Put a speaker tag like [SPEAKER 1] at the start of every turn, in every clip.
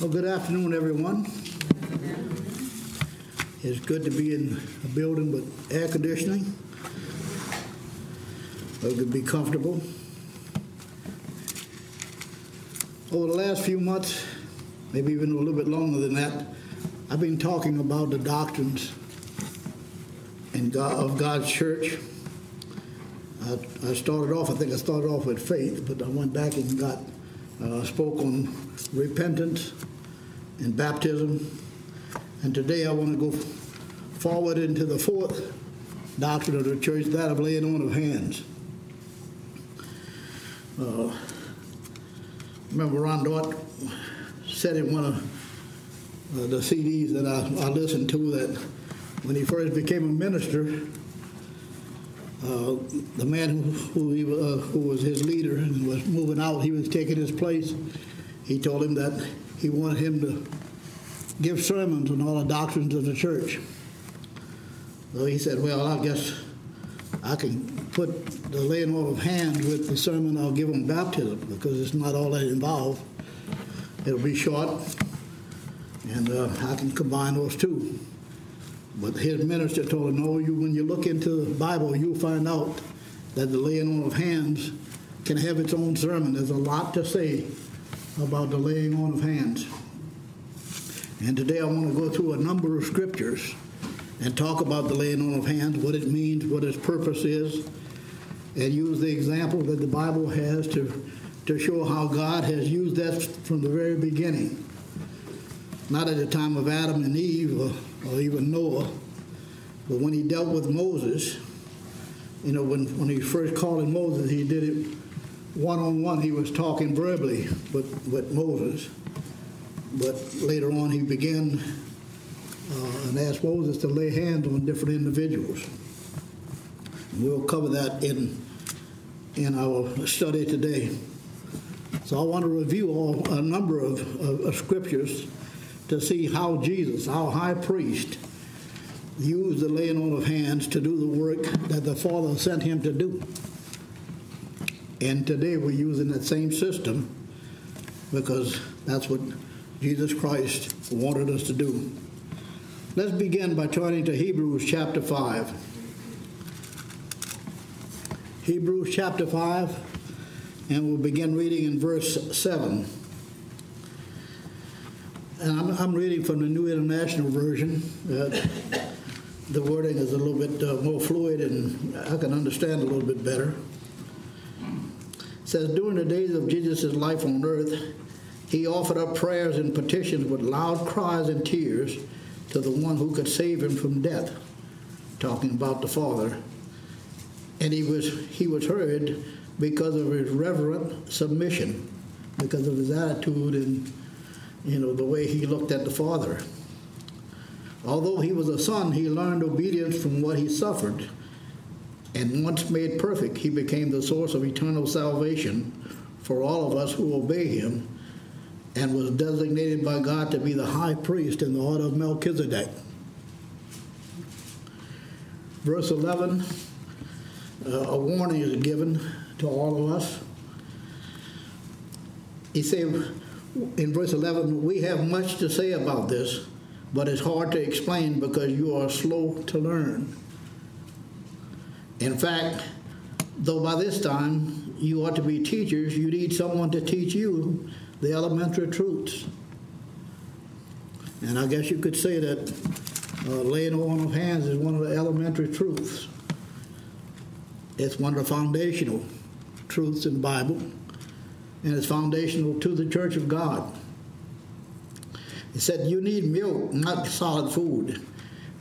[SPEAKER 1] Well, good afternoon, everyone. It's good to be in a building with air conditioning. We could be comfortable. Over the last few months, maybe even a little bit longer than that, I've been talking about the doctrines in God, of God's church. I, I started off, I think I started off with faith, but I went back and got, uh, spoke on repentance and baptism. And today I want to go forward into the fourth doctrine of the church, that of laying on of hands. Uh, remember Ron Dart said in one of uh, the CDs that I, I listened to that when he first became a minister, uh, the man who, he, uh, who was his leader and was moving out, he was taking his place. He told him that he wanted him to give sermons on all the doctrines of the church. So he said, Well, I guess I can put the laying on of hands with the sermon I'll give on baptism because it's not all that involved. It'll be short, and uh, I can combine those two. But his minister told him, No, you, when you look into the Bible, you'll find out that the laying on of hands can have its own sermon. There's a lot to say about the laying on of hands. And today I want to go through a number of scriptures and talk about the laying on of hands, what it means, what its purpose is, and use the example that the Bible has to, to show how God has used that from the very beginning. Not at the time of Adam and Eve uh, or, even Noah, but when he dealt with Moses, you know, when, when he first called in Moses, he did it one on one. He was talking verbally with, with Moses. But later on, he began uh, and asked Moses to lay hands on different individuals. We'll cover that in in our study today. So I want to review all, a number of, of, of scriptures to see how Jesus, our high priest, used the laying on of hands to do the work that the Father sent him to do. And today we're using that same system because that's what Jesus Christ wanted us to do. Let's begin by turning to Hebrews chapter 5. Hebrews chapter 5, and we'll begin reading in verse 7. And I'm, I'm reading from the New International Version. Uh, the wording is a little bit uh, more fluid and I can understand a little bit better. It says, During the days of Jesus' life on earth, he offered up prayers and petitions with loud cries and tears to the one who could save him from death, talking about the Father. And he was, he was heard because of his reverent submission, because of his attitude and you know the way he looked at the Father. Although he was a son, he learned obedience from what he suffered. And once made perfect, he became the source of eternal salvation for all of us who obey him and was designated by God to be the high priest in the order of Melchizedek. Verse 11, uh, a warning is given to all of us. He said in verse 11, We have much to say about this, but it's hard to explain because you are slow to learn. In fact, though by this time you ought to be teachers, you need someone to teach you the elementary truths. And I guess you could say that uh, laying on of hands is one of the elementary truths. It's one of the foundational truths in the Bible, and it's foundational to the Church of God. He said you need milk, not solid food.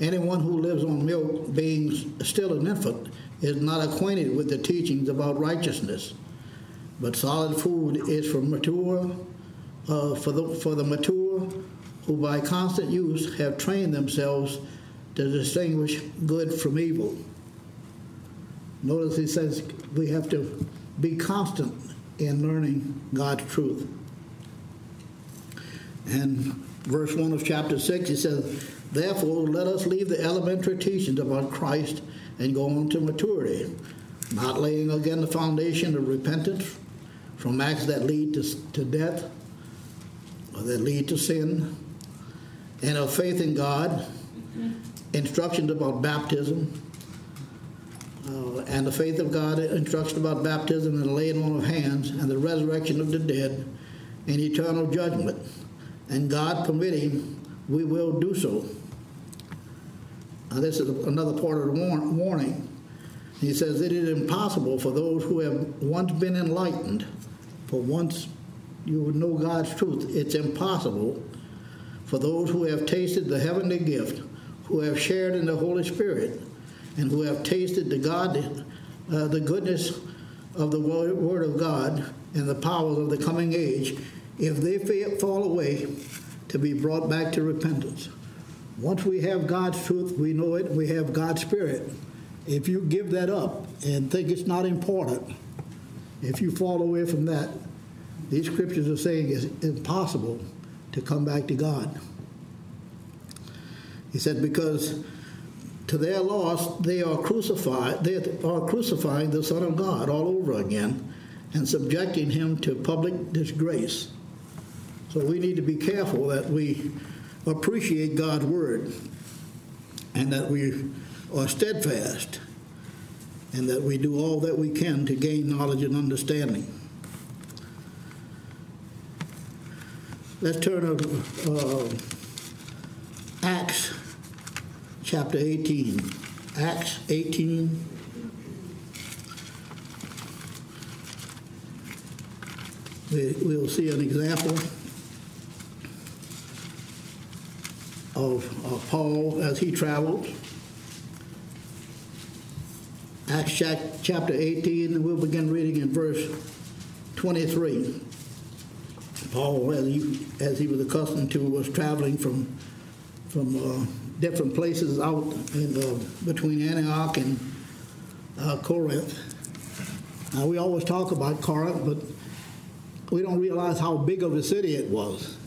[SPEAKER 1] Anyone who lives on milk, being still an infant, is not acquainted with the teachings about righteousness. But solid food is for mature, uh, for the for the mature, who by constant use have trained themselves to distinguish good from evil. Notice he says we have to be constant in learning God's truth. And verse 1 of chapter 6, he says, Therefore, let us leave the elementary teachings about Christ and go on to maturity, not laying again the foundation of repentance from acts that lead to, to death, that lead to sin, and of faith in God, instructions about baptism, uh, and the faith of God, instruction about baptism and the laying on of hands, and the resurrection of the dead, and eternal judgment. And God permitting, we will do so. Now, this is another part of the warning. He says, It is impossible for those who have once been enlightened, for once you would know God's truth, it's impossible for those who have tasted the heavenly gift, who have shared in the Holy Spirit, and who have tasted the God, uh, the goodness of the Word of God and the powers of the coming age, if they fall away, to be brought back to repentance. Once we have God's truth, we know it, we have God's Spirit. If you give that up and think it's not important, if you fall away from that, these scriptures are saying it's impossible to come back to God. He said, because to their loss, they are crucified, they are crucifying the Son of God all over again and subjecting him to public disgrace. So we need to be careful that we appreciate God's word and that we are steadfast and that we do all that we can to gain knowledge and understanding. Let's turn to uh, Acts chapter 18. Acts 18. We'll see an example of, of Paul as he traveled. Acts chapter 18, and we'll begin reading in verse 23. Paul, as he, as he was accustomed to, was traveling from, from uh, different places out in, uh, between Antioch and uh, Corinth. Now, we always talk about Corinth, but we don't realize how big of a city it was.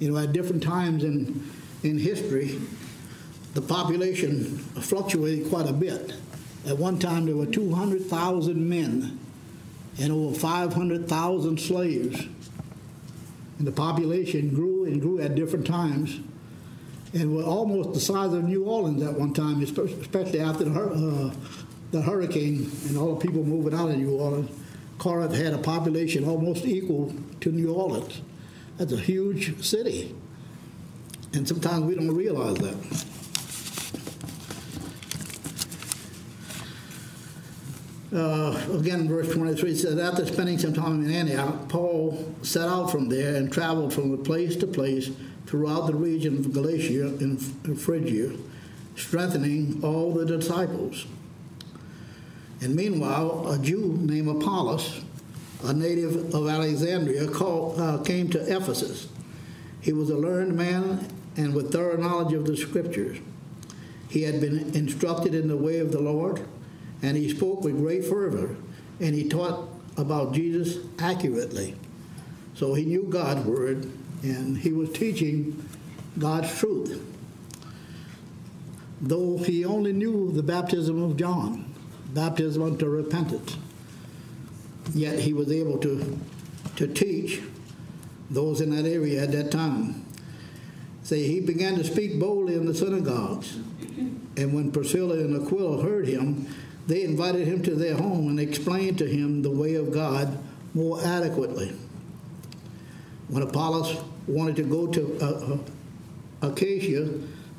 [SPEAKER 1] You know, at different times in in history, the population fluctuated quite a bit. At one time, there were 200,000 men and over 500,000 slaves. And the population grew and grew at different times and were almost the size of New Orleans at one time, especially after the, uh, the hurricane and all the people moving out of New Orleans. Corinth had a population almost equal to New Orleans. That's a huge city. And sometimes we don't realize that. Uh, again, verse 23 says, After spending some time in Antioch, Paul set out from there and traveled from place to place throughout the region of Galatia and Phrygia, strengthening all the disciples. And meanwhile, a Jew named Apollos, a native of Alexandria, called, uh, came to Ephesus. He was a learned man and with thorough knowledge of the scriptures. He had been instructed in the way of the Lord, and he spoke with great fervor, and he taught about Jesus accurately. So he knew God's word, and he was teaching God's truth. Though he only knew the baptism of John, baptism unto repentance, yet he was able to, to teach those in that area at that time. Say, he began to speak boldly in the synagogues. And when Priscilla and Aquila heard him, they invited him to their home and explained to him the way of God more adequately. When Apollos wanted to go to uh, uh,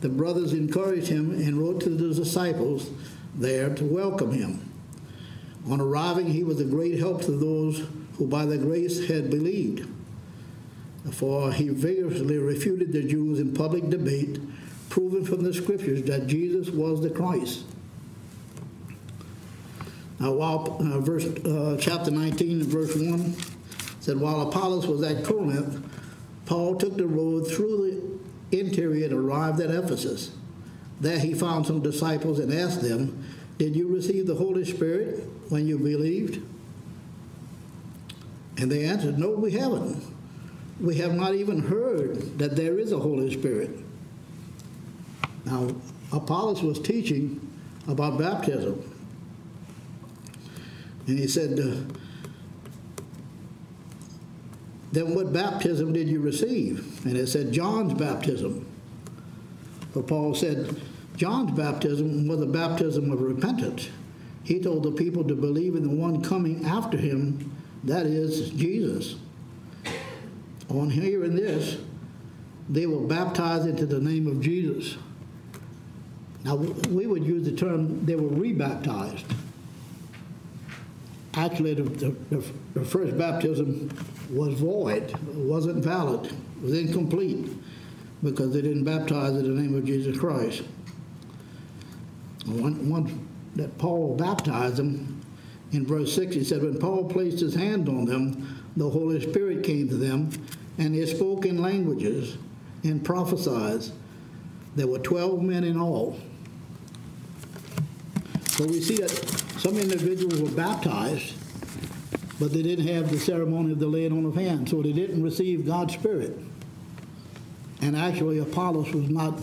[SPEAKER 1] the brothers encouraged him and wrote to the disciples there to welcome him. On arriving, he was a great help to those who by the grace had believed for he vigorously refuted the Jews in public debate, proving from the scriptures that Jesus was the Christ. Now, while uh, verse uh, chapter 19 verse 1 said, while Apollos was at Corinth, Paul took the road through the interior and arrived at Ephesus. There he found some disciples and asked them, Did you receive the Holy Spirit when you believed? And they answered, No, we haven't we have not even heard that there is a Holy Spirit. Now, Apollos was teaching about baptism. And he said, uh, then what baptism did you receive? And it said, John's baptism. But Paul said, John's baptism was a baptism of repentance. He told the people to believe in the one coming after him, that is, Jesus. On hearing this, they were baptized into the name of Jesus. Now, we would use the term they were rebaptized. Actually, the, the, the first baptism was void, wasn't valid, was incomplete because they didn't baptize in the name of Jesus Christ. One that Paul baptized them in verse 6, he said, When Paul placed his hand on them, the Holy Spirit came to them, and they spoke in languages and prophesied. There were 12 men in all. So we see that some individuals were baptized, but they didn't have the ceremony of the laying on of hands, so they didn't receive God's Spirit. And actually, Apollos was not,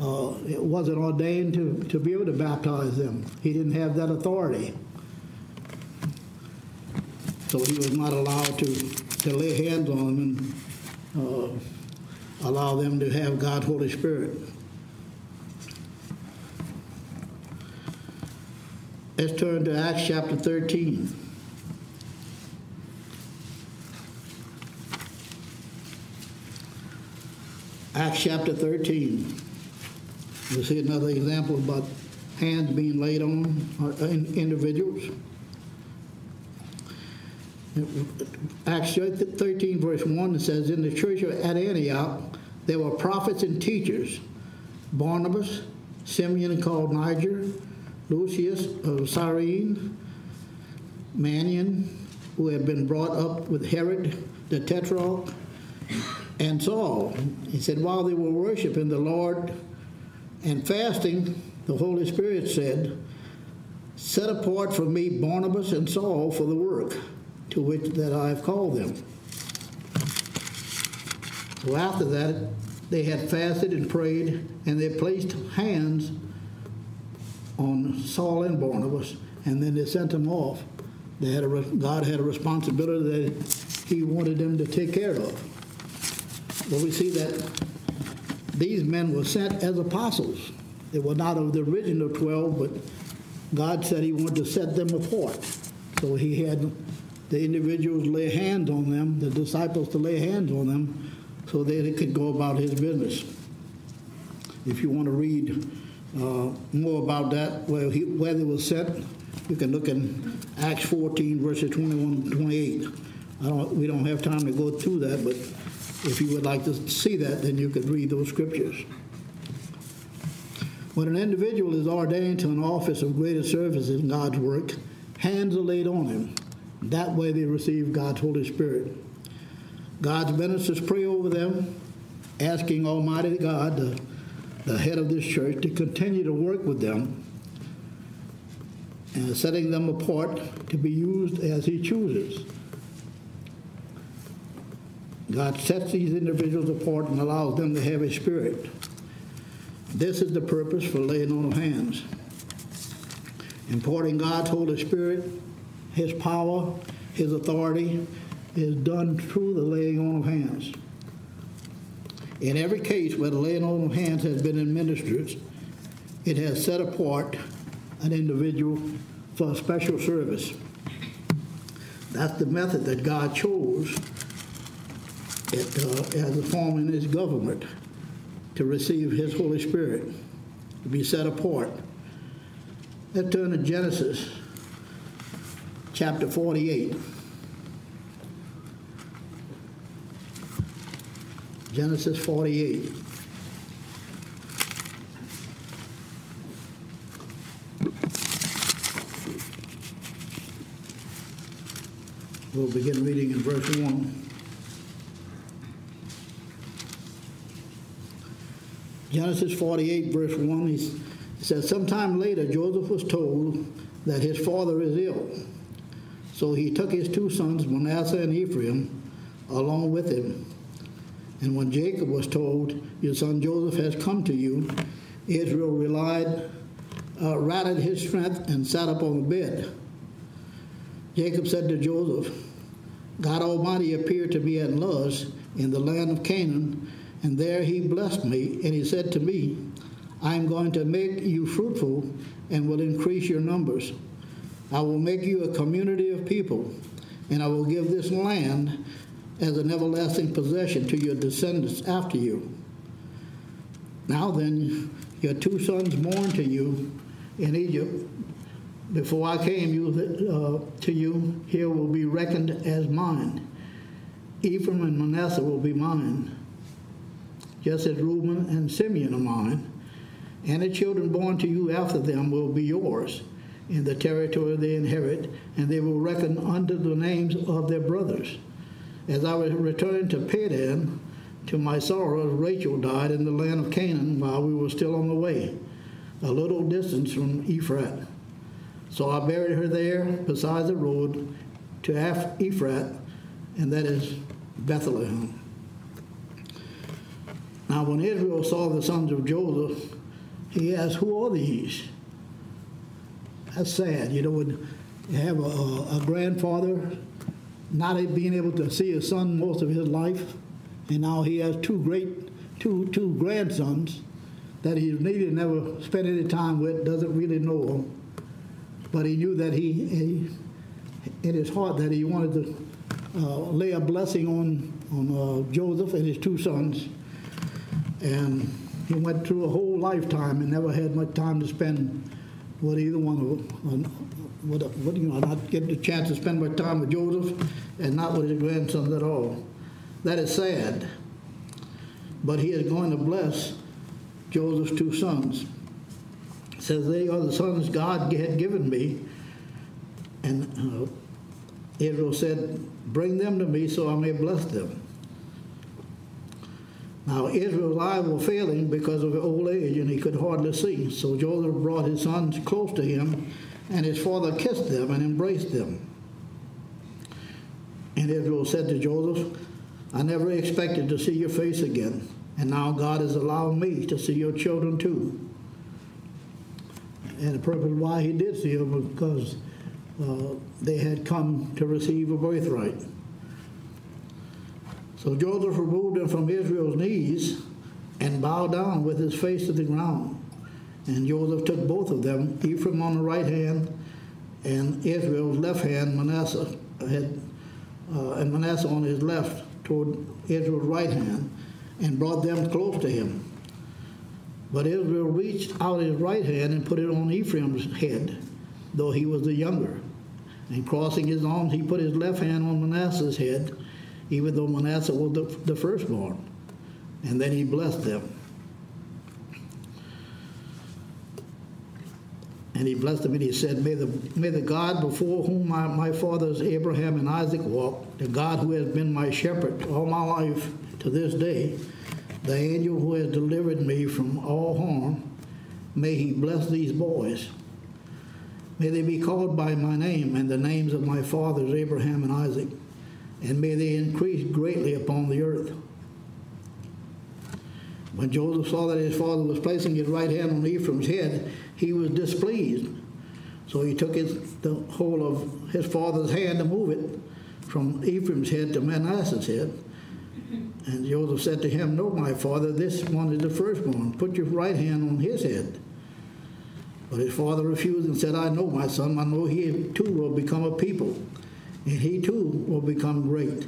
[SPEAKER 1] uh, it wasn't ordained to, to be able to baptize them. He didn't have that authority. So he was not allowed to, to lay hands on them and uh, allow them to have God's Holy Spirit. Let's turn to Acts chapter 13. Acts chapter 13. We'll see another example about hands being laid on individuals. Acts 13, verse 1 says, In the church at Antioch, there were prophets and teachers Barnabas, Simeon called Niger, Lucius of Cyrene, Manaen, who had been brought up with Herod the Tetrarch, and Saul. He said, While they were worshiping the Lord and fasting, the Holy Spirit said, Set apart for me Barnabas and Saul for the work to which that I have called them. So after that, they had fasted and prayed, and they placed hands on Saul and Barnabas, and then they sent them off. They had a, God had a responsibility that He wanted them to take care of. Well, we see that these men were sent as apostles. They were not of the original 12, but God said He wanted to set them apart. So He had the individuals lay hands on them, the disciples to lay hands on them, so that they could go about His business. If you want to read uh, more about that, where, he, where they were sent, you can look in Acts 14, verses 21 28. I don't, we don't have time to go through that, but if you would like to see that, then you could read those scriptures. When an individual is ordained to an office of greater service in God's work, hands are laid on him. That way they receive God's Holy Spirit. God's ministers pray over them, asking Almighty God, the, the head of this church, to continue to work with them and setting them apart to be used as He chooses. God sets these individuals apart and allows them to have a spirit. This is the purpose for laying on of hands. Imparting God's Holy Spirit, His power, His authority is done through the laying on of hands. In every case where the laying on of hands has been administered, it has set apart an individual for a special service. That's the method that God chose it, uh, as a form in his government to receive his Holy Spirit, to be set apart. Let's turn to Genesis chapter 48. Genesis 48. We'll begin reading in verse 1. Genesis 48, verse 1, he says, Sometime later, Joseph was told that his father is ill. So he took his two sons, Manasseh and Ephraim, along with him. And when Jacob was told, Your son Joseph has come to you, Israel relied, uh, rallied his strength and sat up on the bed. Jacob said to Joseph, God Almighty appeared to me at Luz in the land of Canaan, and there he blessed me, and he said to me, I am going to make you fruitful and will increase your numbers. I will make you a community of people, and I will give this land as an everlasting possession to your descendants after you. Now then, your two sons born to you in Egypt, before I came you, uh, to you, here will be reckoned as mine. Ephraim and Manasseh will be mine, just as Reuben and Simeon are mine. And the children born to you after them will be yours in the territory they inherit, and they will reckon under the names of their brothers. As I was returning to Padan, to my sorrow, Rachel died in the land of Canaan while we were still on the way, a little distance from Ephrat. So I buried her there beside the road to Ephrat, and that is Bethlehem. Now, when Israel saw the sons of Joseph, he asked, Who are these? That's sad. You know, when you have a, a grandfather not being able to see his son most of his life, and now he has two great, two, two grandsons that he's really never spent any time with, doesn't really know them. But he knew that he, he in his heart, that he wanted to uh, lay a blessing on, on uh, Joseph and his two sons. And he went through a whole lifetime and never had much time to spend with either one of them. What, what, you know, not get the chance to spend much time with Joseph and not with his grandsons at all. That is sad. But he is going to bless Joseph's two sons. It says, They are the sons God had given me. And uh, Israel said, Bring them to me so I may bless them. Now Israel's eyes were failing because of old age, and he could hardly see. So Joseph brought his sons close to him, and his father kissed them and embraced them. And Israel said to Joseph, I never expected to see your face again, and now God has allowed me to see your children too. And the purpose why he did see them was because uh, they had come to receive a birthright. So Joseph removed them from Israel's knees and bowed down with his face to the ground. And Joseph took both of them, Ephraim on the right hand and Israel's left hand, Manasseh had, uh, and Manasseh on his left toward Israel's right hand, and brought them close to him. But Israel reached out his right hand and put it on Ephraim's head, though he was the younger. And crossing his arms, he put his left hand on Manasseh's head even though Manasseh was the, the firstborn. And then he blessed them. And he blessed them and he said, May the, may the God before whom my, my fathers Abraham and Isaac walked, the God who has been my shepherd all my life to this day, the angel who has delivered me from all harm, may he bless these boys. May they be called by my name and the names of my fathers Abraham and Isaac and may they increase greatly upon the earth. When Joseph saw that his father was placing his right hand on Ephraim's head, he was displeased. So he took his, the whole of his father's hand to move it from Ephraim's head to Manasseh's head. And Joseph said to him, No, my father, this one is the firstborn. Put your right hand on his head. But his father refused and said, I know, my son. I know he too will become a people he too will become great.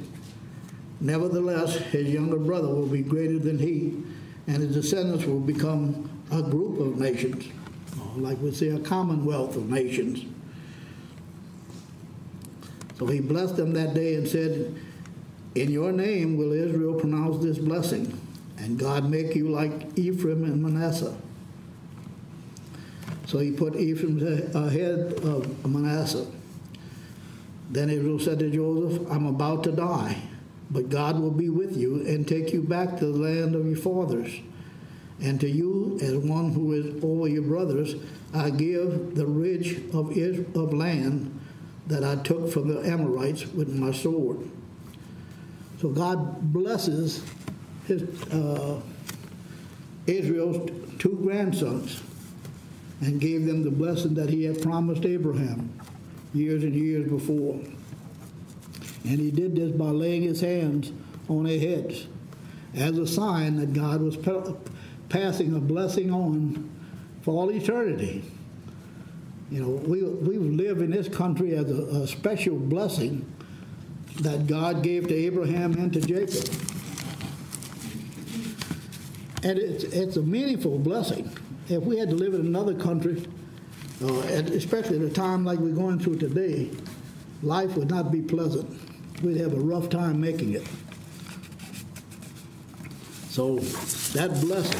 [SPEAKER 1] Nevertheless, his younger brother will be greater than he, and his descendants will become a group of nations, like we say, a commonwealth of nations. So he blessed them that day and said, In your name will Israel pronounce this blessing, and God make you like Ephraim and Manasseh. So he put Ephraim ahead of Manasseh. Then Israel said to Joseph, I'm about to die, but God will be with you and take you back to the land of your fathers. And to you, as one who is over your brothers, I give the ridge of, of land that I took from the Amorites with my sword. So God blesses his, uh, Israel's two grandsons and gave them the blessing that he had promised Abraham years and years before. And he did this by laying his hands on their heads as a sign that God was passing a blessing on for all eternity. You know, we, we live in this country as a, a special blessing that God gave to Abraham and to Jacob. And it's, it's a meaningful blessing. If we had to live in another country, uh, especially at a time like we're going through today, life would not be pleasant. We'd have a rough time making it. So that blessing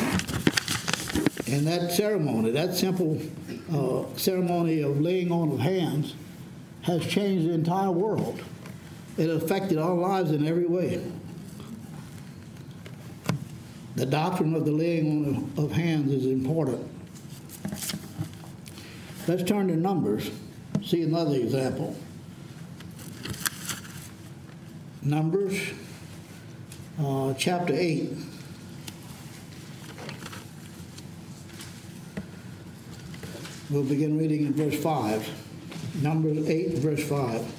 [SPEAKER 1] and that ceremony, that simple uh, ceremony of laying on of hands, has changed the entire world. It affected our lives in every way. The doctrine of the laying on of hands is important. Let's turn to Numbers, see another example. Numbers uh, chapter 8. We'll begin reading in verse 5. Numbers 8, verse 5.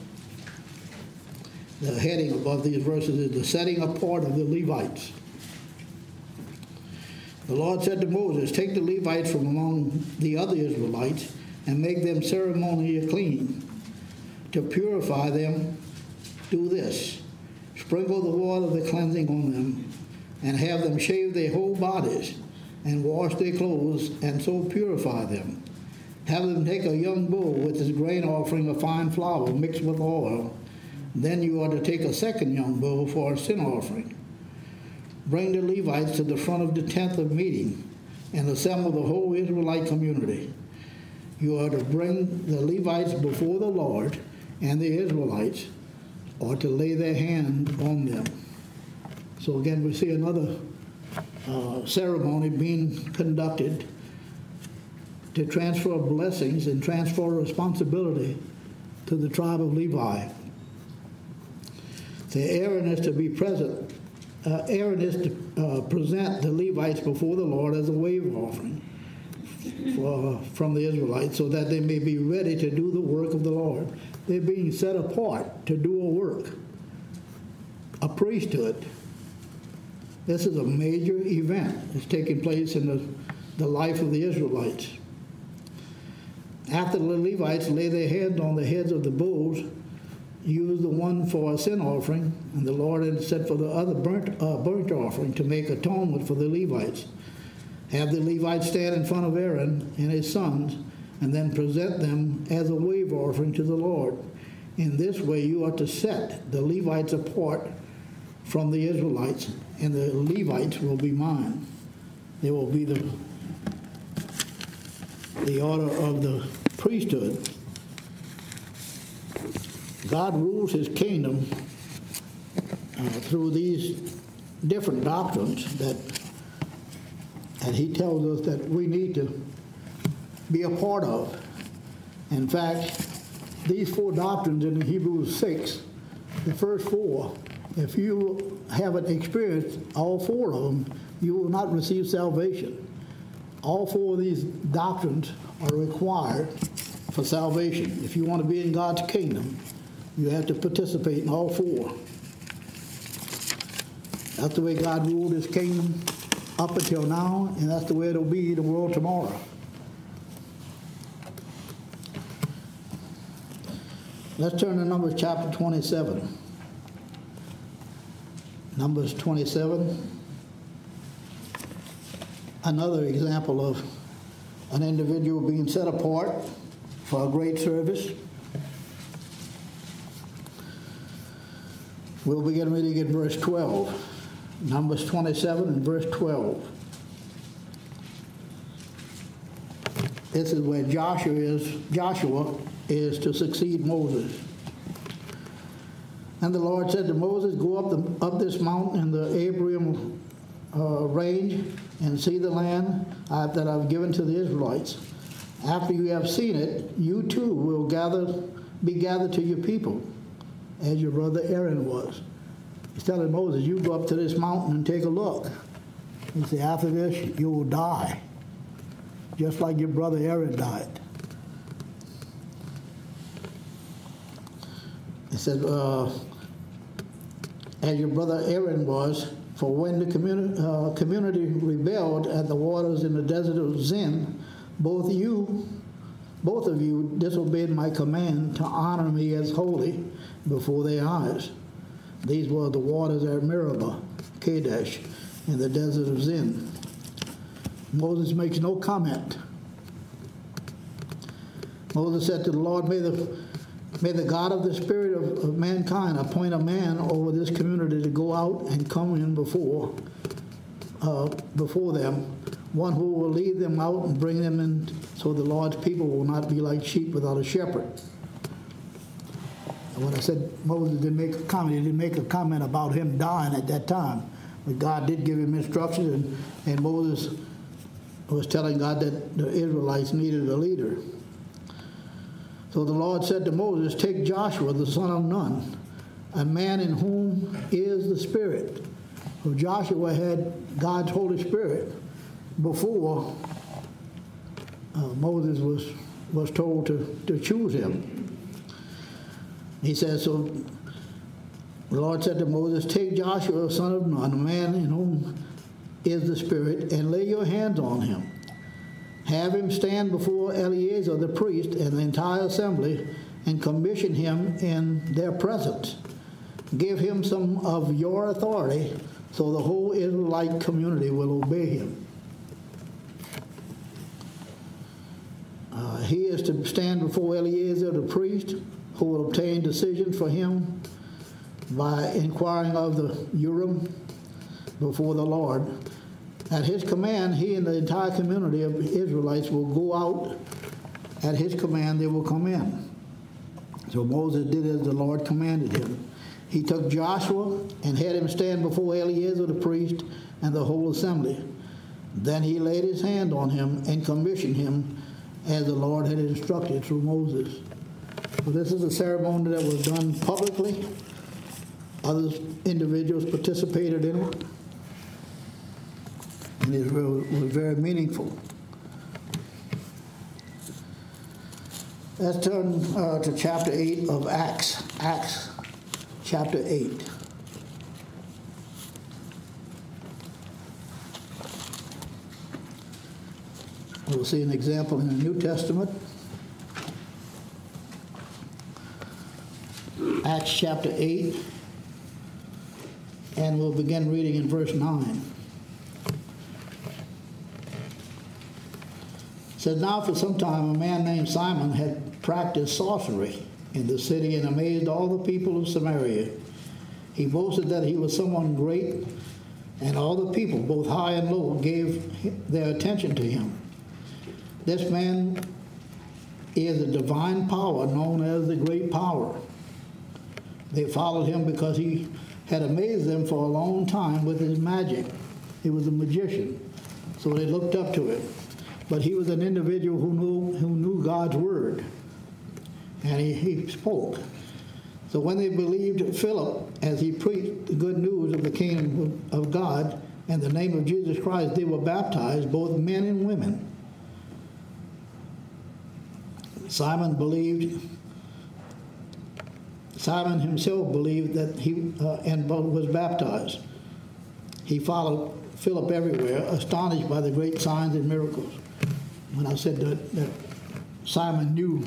[SPEAKER 1] The heading above these verses is the setting apart of the Levites. The Lord said to Moses, Take the Levites from among the other Israelites and make them ceremonially clean. To purify them, do this sprinkle the water of the cleansing on them, and have them shave their whole bodies, and wash their clothes, and so purify them. Have them take a young bull with his grain offering of fine flour mixed with oil. Then you are to take a second young bull for a sin offering. Bring the Levites to the front of the tent of meeting and assemble the whole Israelite community. You are to bring the Levites before the Lord, and the Israelites are to lay their hand on them. So again, we see another uh, ceremony being conducted to transfer blessings and transfer responsibility to the tribe of Levi. The Aaron is to be present. Uh, Aaron is to uh, present the Levites before the Lord as a wave offering for, from the Israelites so that they may be ready to do the work of the Lord. They're being set apart to do a work, a priesthood. This is a major event that's taking place in the, the life of the Israelites. After the Levites lay their hands on the heads of the bulls, use the one for a sin offering, and the Lord had said for the other burnt, uh, burnt offering to make atonement for the Levites. Have the Levites stand in front of Aaron and his sons, and then present them as a wave offering to the Lord. In this way, you are to set the Levites apart from the Israelites, and the Levites will be mine. They will be the the order of the priesthood. God rules his kingdom uh, through these different doctrines that, that he tells us that we need to be a part of. In fact, these four doctrines in Hebrews 6, the first four, if you haven't experienced all four of them, you will not receive salvation. All four of these doctrines are required for salvation. If you want to be in God's kingdom, you have to participate in all four. That's the way God ruled his kingdom up until now, and that's the way it'll be the world tomorrow. Let's turn to Numbers chapter 27. Numbers 27 another example of an individual being set apart for a great service. We'll begin reading in verse 12. Numbers 27 and verse 12. This is where Joshua is, Joshua is to succeed Moses. And the Lord said to Moses, Go up, the, up this mountain in the Abarim uh, range and see the land uh, that I've given to the Israelites. After you have seen it, you too will gather, be gathered to your people, as your brother Aaron was. He's telling Moses, you go up to this mountain and take a look. He said, after this, you will die, just like your brother Aaron died. He said, uh, as your brother Aaron was. For when the communi- uh, community rebelled at the waters in the desert of Zin, both you, both of you disobeyed my command to honor me as holy before their eyes. These were the waters at Meribah, Kadesh, in the desert of Zin. Moses makes no comment. Moses said to the Lord, May the, may the God of the spirit of, of mankind appoint a man over this community to go out and come in before, uh, before them, one who will lead them out and bring them in so the Lord's people will not be like sheep without a shepherd. When I said Moses didn't make a comment, he didn't make a comment about him dying at that time. But God did give him instructions, and, and Moses was telling God that the Israelites needed a leader. So the Lord said to Moses, Take Joshua, the son of Nun, a man in whom is the Spirit. So Joshua had God's Holy Spirit before uh, Moses was, was told to, to choose him. He says, So the Lord said to Moses, Take Joshua, son of Nun, a man in whom is the Spirit, and lay your hands on him have him stand before Eleazar the priest and the entire assembly and commission him in their presence. Give him some of your authority so the whole Israelite community will obey him. Uh, he is to stand before Eleazar the priest, who will obtain decisions for him by inquiring of the Urim before the Lord. At his command, he and the entire community of Israelites will go out. At his command, they will come in. So Moses did as the Lord commanded him. He took Joshua and had him stand before Eleazar the priest and the whole assembly. Then he laid his hand on him and commissioned him as the Lord had instructed through Moses. This is a ceremony that was done publicly. Other individuals participated in it and it was very meaningful. Let's turn uh, to chapter 8 of Acts. Acts chapter 8. We'll see an example in the New Testament. Acts chapter 8, and we'll begin reading in verse 9. Says Now for some time a man named Simon had practiced sorcery in the city and amazed all the people of Samaria. He boasted that he was someone great, and all the people, both high and low, gave their attention to him. This man is a divine power known as the Great Power. They followed him because he had amazed them for a long time with his magic. He was a magician, so they looked up to him but he was an individual who knew, who knew God's word, and he, he spoke. So when they believed Philip as he preached the good news of the kingdom of God and the name of Jesus Christ, they were baptized, both men and women. Simon believed, Simon himself believed that he uh, and was baptized. He followed Philip everywhere, astonished by the great signs and miracles when I said that, that Simon knew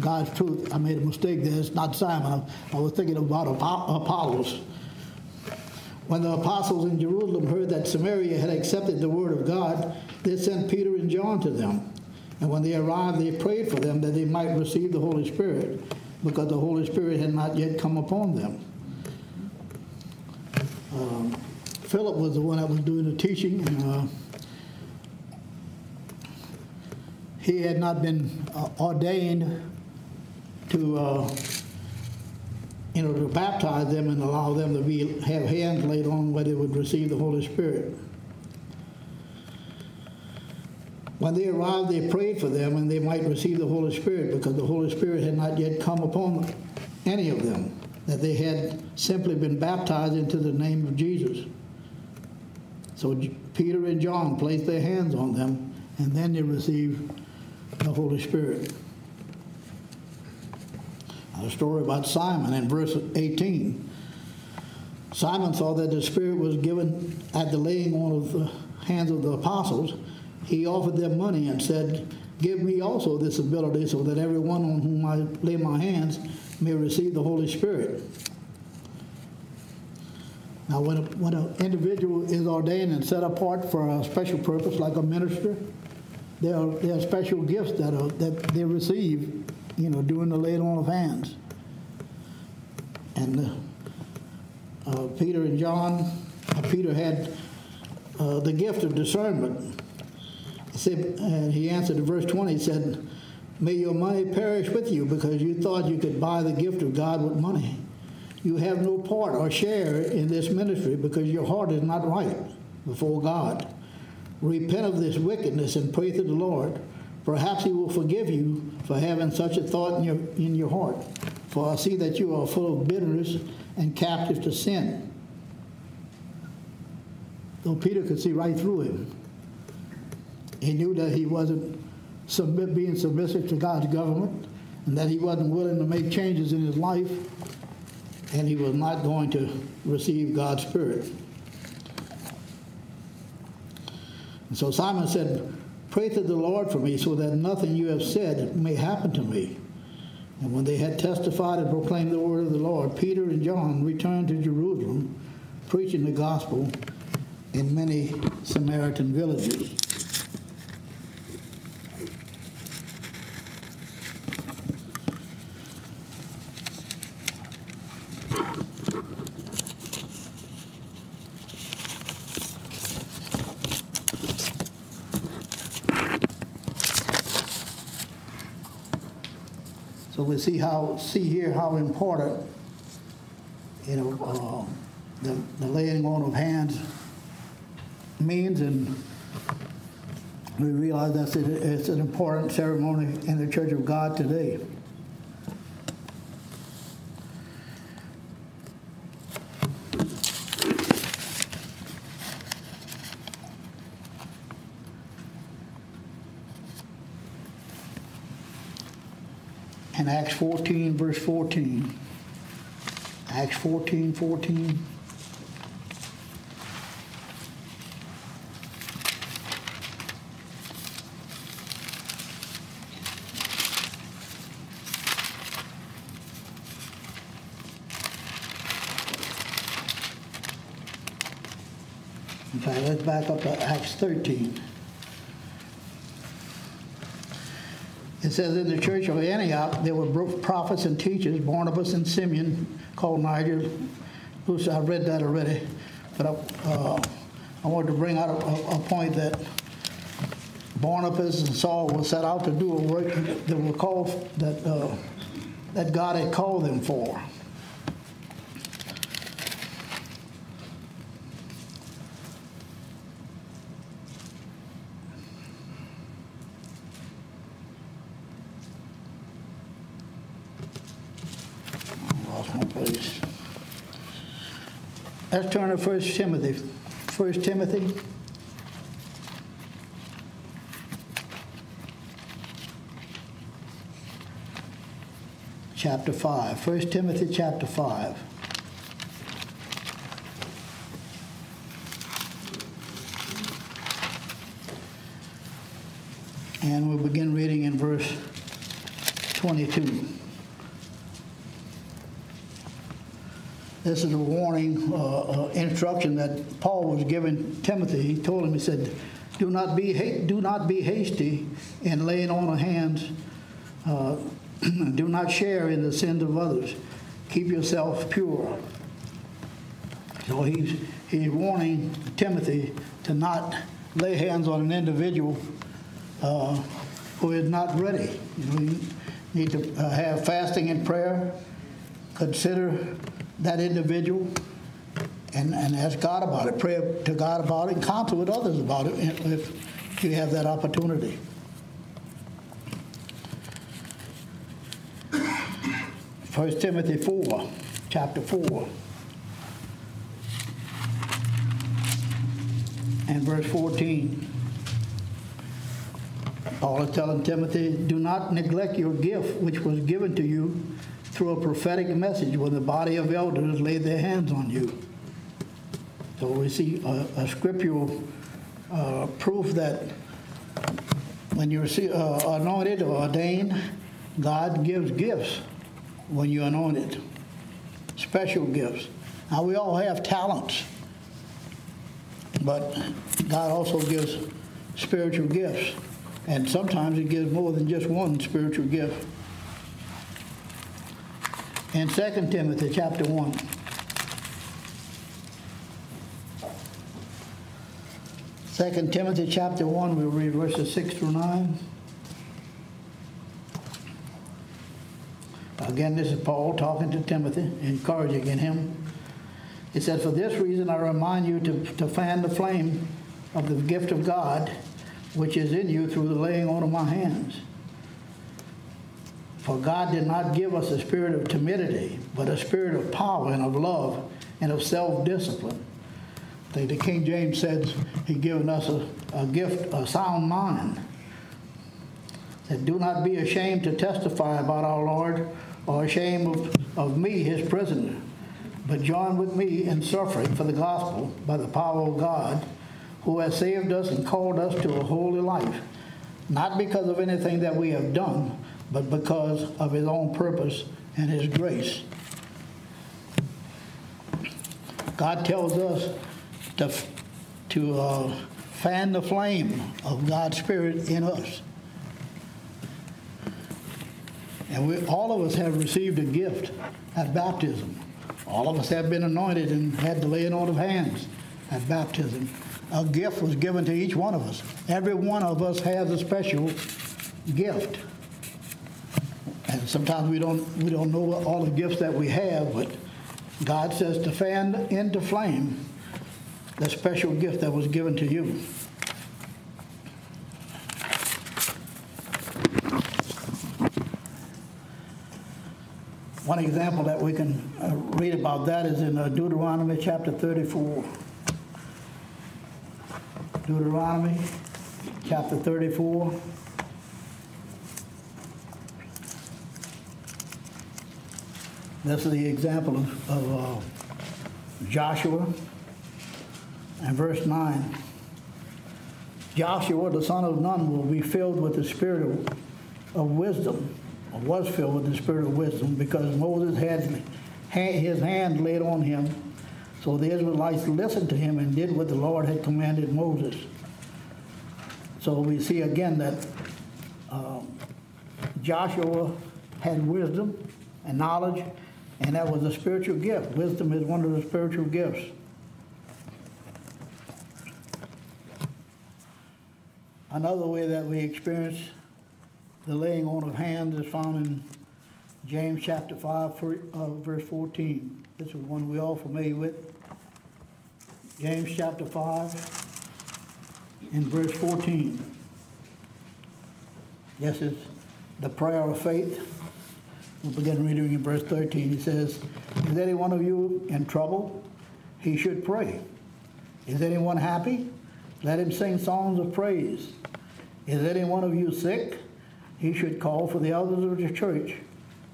[SPEAKER 1] God's truth, I made a mistake there. It's not Simon. I, I was thinking about Apollos. When the apostles in Jerusalem heard that Samaria had accepted the word of God, they sent Peter and John to them. And when they arrived, they prayed for them that they might receive the Holy Spirit, because the Holy Spirit had not yet come upon them. Um, Philip was the one that was doing the teaching. Uh, he had not been uh, ordained to, uh, you know, to baptize them and allow them to be have hands laid on where they would receive the Holy Spirit. When they arrived, they prayed for them and they might receive the Holy Spirit because the Holy Spirit had not yet come upon any of them, that they had simply been baptized into the name of Jesus. So Peter and John placed their hands on them and then they received the Holy Spirit. A story about Simon in verse 18. Simon saw that the Spirit was given at the laying on of the hands of the apostles. He offered them money and said, Give me also this ability so that everyone on whom I lay my hands may receive the Holy Spirit. Now, when, a, when an individual is ordained and set apart for a special purpose, like a minister, there are, there are special gifts that, are, that they receive, you know, during the laying on of hands. And uh, uh, Peter and John, uh, Peter had uh, the gift of discernment. And he answered in verse 20, he said, May your money perish with you because you thought you could buy the gift of God with money. You have no part or share in this ministry because your heart is not right before God. Repent of this wickedness and pray to the Lord. Perhaps He will forgive you for having such a thought in your, in your heart. For I see that you are full of bitterness and captive to sin. Though Peter could see right through him, he knew that he wasn't submit, being submissive to God's government and that he wasn't willing to make changes in his life and he was not going to receive God's Spirit. And so Simon said, Pray to the Lord for me so that nothing you have said may happen to me. And when they had testified and proclaimed the word of the Lord, Peter and John returned to Jerusalem, preaching the gospel in many Samaritan villages. So we see how see here how important you know uh, the, the laying on of hands means, and we realize that it's an important ceremony in the Church of God today. Acts 14, verse 14. Acts 14, 14. In fact, let's back up to Acts 13. It says in the church of Antioch there were prophets and teachers, Barnabas and Simeon, called Niger. I read that already, but I, uh, I wanted to bring out a, a, point that Barnabas and Saul were set out to do a work that were called that uh, that God had called them for. Let's turn to 1 Timothy. 1 Timothy. Chapter 5. 1 Timothy chapter 5. And we'll begin reading in verse 22. This is a warning, uh, uh, instruction that Paul was giving Timothy. He told him, he said, do not be, do not be hasty in laying on of hands. Uh, do not share in the sins of others. Keep yourself pure. So he's, he's warning Timothy to not lay hands on an individual uh, who is not ready. You, need to uh, have fasting and prayer. Consider that individual and, and ask God about it, pray to God about it, and counsel with others about it if you have that opportunity. First Timothy 4, chapter 4, and verse 14. Paul is telling Timothy, do not neglect your gift which was given to you through a prophetic message when the body of elders laid their hands on you. So we see a, a scriptural uh, proof that when you're see- uh, anointed or ordained, God gives gifts when you're anointed, special gifts. Now, we all have talents, but God also gives spiritual gifts. And sometimes He gives more than just one spiritual gift. In 2 Timothy chapter 1, Second Timothy chapter 1, we'll read verses 6 through 9. Again, this is Paul talking to Timothy, encouraging in him. He said, For this reason I remind you to, to fan the flame of the gift of God, which is in you through the laying on of my hands. For God did not give us a spirit of timidity, but a spirit of power and of love and of self discipline. The King James says he given us a, a gift, a sound mind. That do not be ashamed to testify about our Lord or ashamed of, of me, his prisoner, but join with me in suffering for the gospel by the power of God, who has saved us and called us to a holy life, not because of anything that we have done, but because of his own purpose and his grace. God tells us to, to uh, fan the flame of God's Spirit in us. And we, all of us have received a gift at baptism. All of us have been anointed and had the laying on of hands at baptism. A gift was given to each one of us. Every one of us has a special gift. And sometimes we don't, we don't know all the gifts that we have, but God says to fan into flame the special gift that was given to you. One example that we can uh, read about that is in uh, Deuteronomy chapter 34. Deuteronomy chapter 34. This is the example of, of uh, Joshua and verse 9. Joshua, the son of Nun, will be filled with the spirit of, of wisdom, or was filled with the spirit of wisdom, because Moses had his hand laid on him. So the Israelites listened to him and did what the Lord had commanded Moses. So we see again that um, Joshua had wisdom and knowledge, and that was a spiritual gift. Wisdom is one of the spiritual gifts. Another way that we experience the laying on of hands is found in James chapter 5, uh, verse 14. This is one we all familiar with. James chapter 5 in verse 14. This is the prayer of faith. We'll begin reading in verse 13. He says, Is any one of you in trouble? He should pray. Is anyone happy? Let him sing songs of praise. Is any one of you sick? He should call for the elders of the church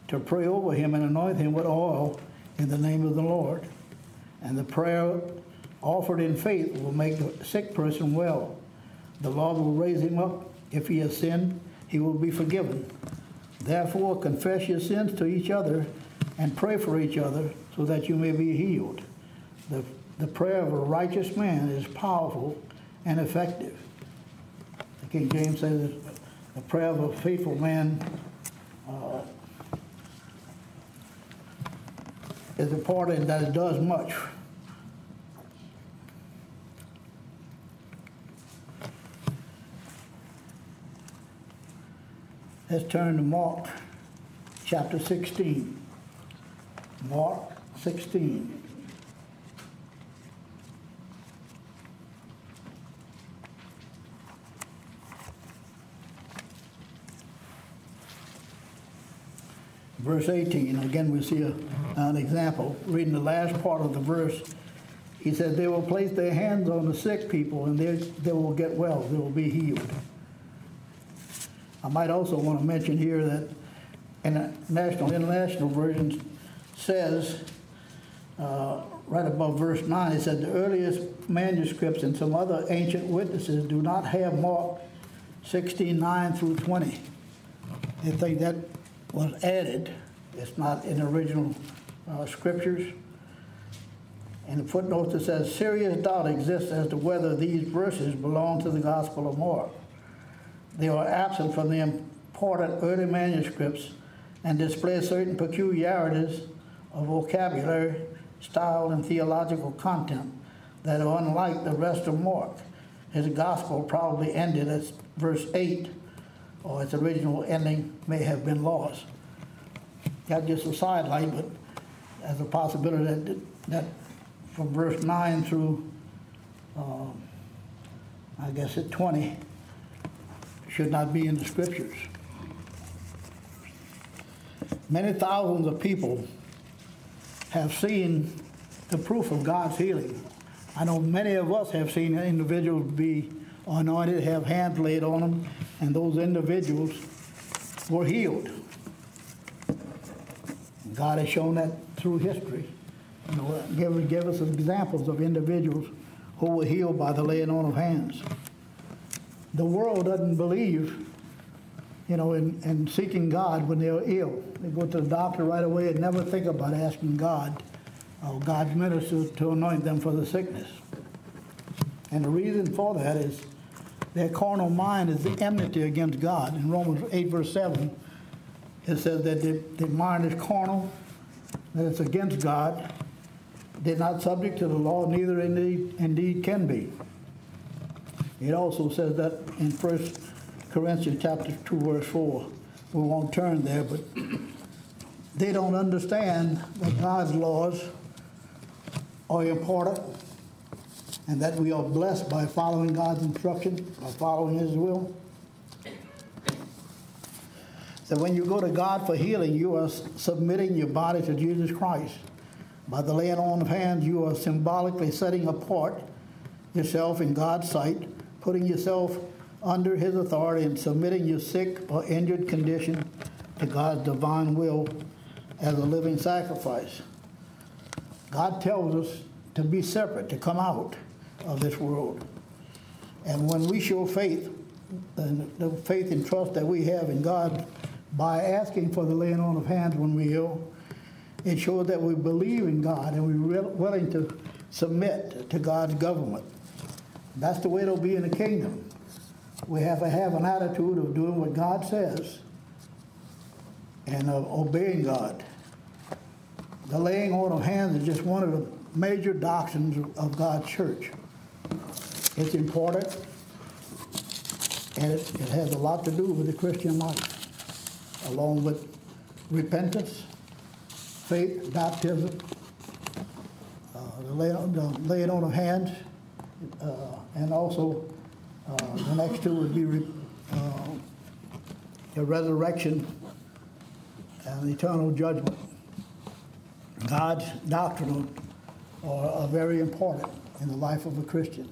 [SPEAKER 1] to pray over him and anoint him with oil in the name of the Lord. And the prayer offered in faith will make the sick person well. The Lord will raise him up. If he has sinned, he will be forgiven. Therefore, confess your sins to each other and pray for each other so that you may be healed. The, the prayer of a righteous man is powerful and effective. The King James says the prayer of a faithful man uh, is important that it does much. Let's turn to Mark chapter 16. Mark 16. Verse 18, again we see a, an example. Reading the last part of the verse, he said, They will place their hands on the sick people and they, they will get well, they will be healed. I might also want to mention here that in the National International Version says, uh, right above verse 9, it said, "The earliest manuscripts and some other ancient witnesses do not have Mark 16, 9 through 20." They think that was added. It's not in the original uh, scriptures. In the footnote, it says, "Serious doubt exists as to whether these verses belong to the Gospel of Mark. They are absent from the important early manuscripts and display certain peculiarities of vocabulary, style, and theological content that are unlike the rest of Mark. His gospel probably ended at verse 8, or its original ending may have been lost. Got just a sidelight, but as a possibility that, that from verse 9 through, um, I guess at 20, should not be in the scriptures. Many thousands of people have seen the proof of God's healing. I know many of us have seen individuals be anointed, have hands laid on them, and those individuals were healed. God has shown that through history. You know, give, give us examples of individuals who were healed by the laying on of hands. The world doesn't believe you know, in, in seeking God when they're ill. They go to the doctor right away and never think about asking God, or God's minister, to anoint them for the sickness. And the reason for that is their carnal mind is the enmity against God. In Romans 8, verse 7, it says that the, the mind is carnal, that it's against God. They're not subject to the law, neither indeed, indeed can be. It also says that in First Corinthians chapter 2, verse 4. We won't turn there, but they don't understand that God's laws are important and that we are blessed by following God's instruction, by following His will. So when you go to God for healing, you are submitting your body to Jesus Christ. By the laying on of hands, you are symbolically setting apart yourself in God's sight, putting yourself under his authority and submitting your sick or injured condition to God's divine will as a living sacrifice. God tells us to be separate, to come out of this world. And when we show faith, and the faith and trust that we have in God by asking for the laying on of hands when we ill, it shows that we believe in God and we're willing to submit to God's government. That's the way it'll be in the kingdom. We have to have an attitude of doing what God says and of obeying God. The laying on of hands is just one of the major doctrines of God's church. It's important, and it, it has a lot to do with the Christian life, along with repentance, faith, baptism, uh, the, laying, the laying on of hands, and also uh, the next two would be uh, the resurrection and eternal judgment. God's doctrine are, are very important in the life of a Christian.